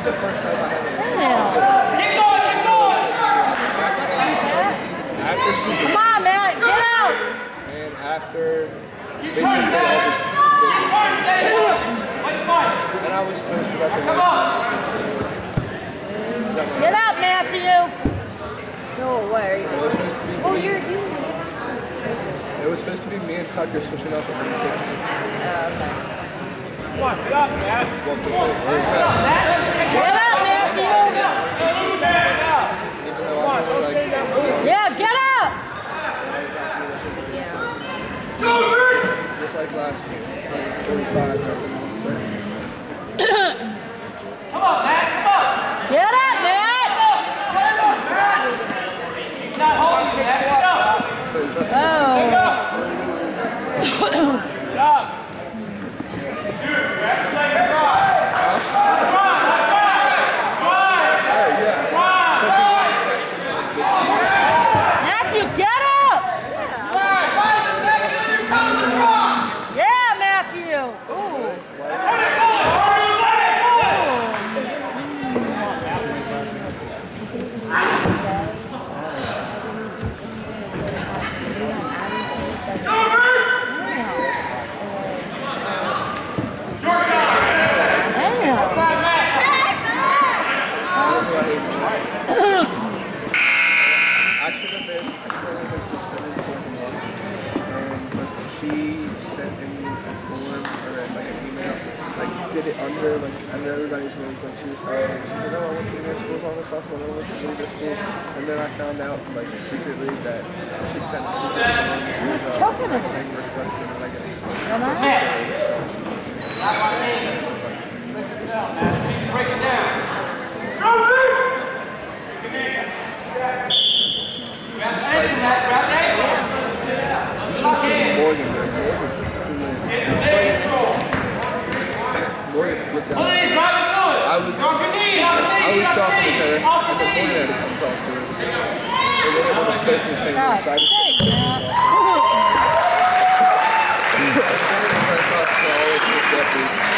Come on, man. Get out. and after basically all and I was supposed to Come Get up, Matthew. No way. It was supposed to be Oh, me. you're you. It was supposed to be me and Tucker switching at 360. Get up. Even though I really like Yeah, get up. Just like last year. like 45 wrestling on Sunday. Get up, Matt. So that's Oh. Oh, yeah. Matthew, get up. Yeah, Matthew. Ooh. Damn. I should have been, I should have been suspended for a month. And but she sent me a form or like an email, like did it under like under everybody's names. Like she was like, she's like, oh, I want you to go to school as long as possible. I want to go to school. And then I found out like secretly that she sent a secret form with uh, a thing requesting that I get expelled. I was talking to her, and then Morgan had to come talk to her. And they didn't want to spoke in the same room, so I just Hey,